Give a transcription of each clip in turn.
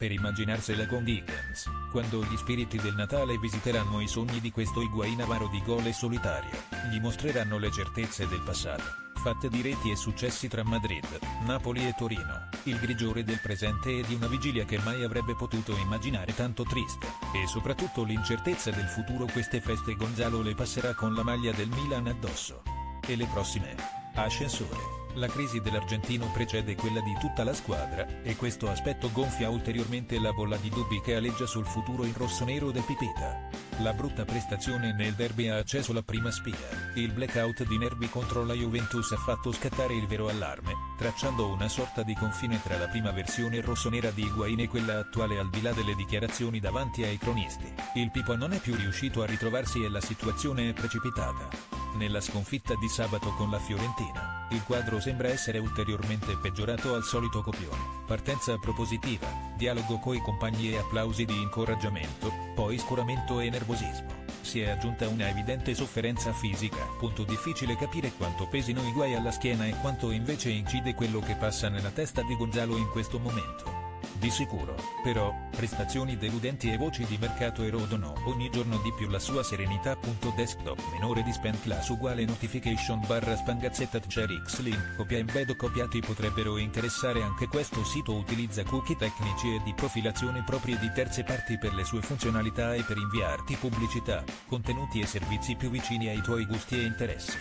per immaginarsela con Dickens, quando gli spiriti del Natale visiteranno i sogni di questo Higuain avaro di gol solitario, gli mostreranno le certezze del passato, fatte di reti e successi tra Madrid, Napoli e Torino, il grigiore del presente e di una vigilia che mai avrebbe potuto immaginare tanto triste, e soprattutto l'incertezza del futuro queste feste Gonzalo le passerà con la maglia del Milan addosso. E le prossime? Ascensore. La crisi dell'argentino precede quella di tutta la squadra, e questo aspetto gonfia ulteriormente la bolla di dubbi che aleggia sul futuro in rossonero del Pipita. La brutta prestazione nel derby ha acceso la prima spia, il blackout di nervi contro la Juventus ha fatto scattare il vero allarme, tracciando una sorta di confine tra la prima versione rossonera di Higuain e quella attuale al di là delle dichiarazioni davanti ai cronisti. Il Pipo non è più riuscito a ritrovarsi e la situazione è precipitata. Nella sconfitta di sabato con la Fiorentina, il quadro sembra essere ulteriormente peggiorato al solito copione. Partenza propositiva, dialogo coi compagni e applausi di incoraggiamento, poi scoramento e nervosismo. Si è aggiunta una evidente sofferenza fisica. Punto difficile capire quanto pesino i guai alla schiena e quanto invece incide quello che passa nella testa di Gonzalo in questo momento. Di sicuro, però, prestazioni deludenti e voci di mercato erodono ogni giorno di più la sua serenità. Desktop minore di spend class uguale notification barra spangazzetta share x link copia embed copiati potrebbero interessare anche questo sito utilizza cookie tecnici e di profilazione proprie di terze parti per le sue funzionalità e per inviarti pubblicità, contenuti e servizi più vicini ai tuoi gusti e interessi.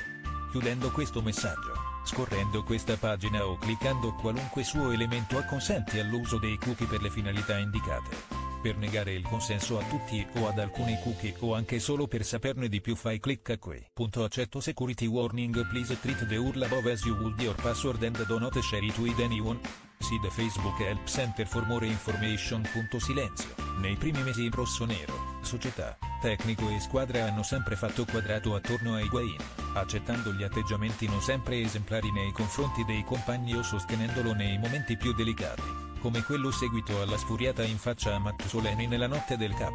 Chiudendo questo messaggio Scorrendo questa pagina o cliccando qualunque suo elemento acconsenti all'uso dei cookie per le finalità indicate. Per negare il consenso a tutti o ad alcuni cookie o anche solo per saperne di più fai clicca qui. Punto accetto security warning please treat the URL above as you would your password and do not share it with anyone. See the Facebook Help Center for more information. Silenzio. Nei primi mesi in rosso nero, società, tecnico e squadra hanno sempre fatto quadrato attorno a Higuain accettando gli atteggiamenti non sempre esemplari nei confronti dei compagni o sostenendolo nei momenti più delicati, come quello seguito alla sfuriata in faccia a Mattsoleni nella notte del K.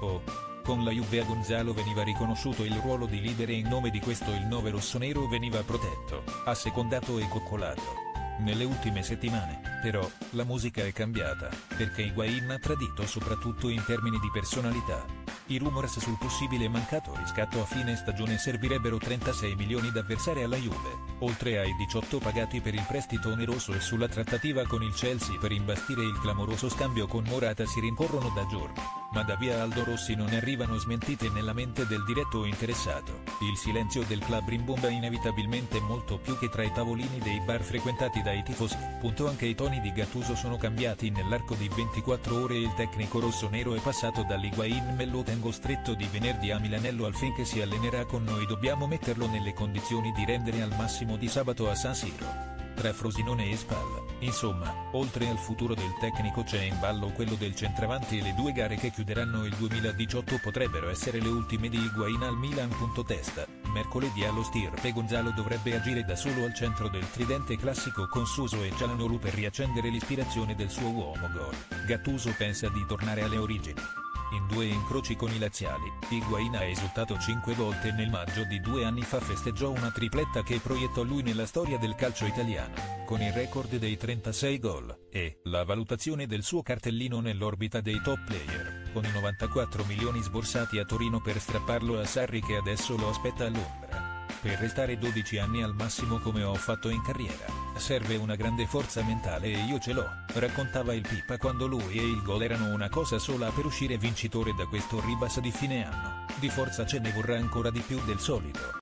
O. Con la Juve a Gonzalo veniva riconosciuto il ruolo di leader e in nome di questo il 9 rossonero veniva protetto, assecondato e coccolato. Nelle ultime settimane, però, la musica è cambiata, perché Higuain ha tradito soprattutto in termini di personalità. I rumors sul possibile mancato riscatto a fine stagione servirebbero 36 milioni da versare alla Juve, oltre ai 18 pagati per il prestito oneroso e sulla trattativa con il Chelsea per imbastire il clamoroso scambio con Morata si rincorrono da giorni, ma da via Aldo Rossi non arrivano smentite nella mente del diretto interessato. Il silenzio del club rimbomba inevitabilmente molto più che tra i tavolini dei bar frequentati dai tifosi. Punto anche i toni di Gattuso sono cambiati nell'arco di 24 ore e il tecnico rossonero è passato dall'Higuain me lo tengo stretto di venerdì a Milanello al finché si allenerà con noi dobbiamo metterlo nelle condizioni di rendere al massimo di sabato a San Siro. Tra Frosinone e Spal, insomma, oltre al futuro del tecnico c'è in ballo quello del centravanti e le due gare che chiuderanno il 2018 potrebbero essere le ultime di Higuain al Milan. Testa, mercoledì allo stirpe Gonzalo dovrebbe agire da solo al centro del tridente classico con Suso e Cialanolu per riaccendere l'ispirazione del suo uomo gol. Gattuso pensa di tornare alle origini. In due incroci con i laziali, Higuain ha esultato cinque volte nel maggio di due anni fa festeggiò una tripletta che proiettò lui nella storia del calcio italiano, con il record dei 36 gol, e la valutazione del suo cartellino nell'orbita dei top player, con i 94 milioni sborsati a Torino per strapparlo a Sarri che adesso lo aspetta a Londra per restare 12 anni al massimo come ho fatto in carriera, serve una grande forza mentale e io ce l'ho, raccontava il Pipa quando lui e il gol erano una cosa sola per uscire vincitore da questo ribas di fine anno, di forza ce ne vorrà ancora di più del solito.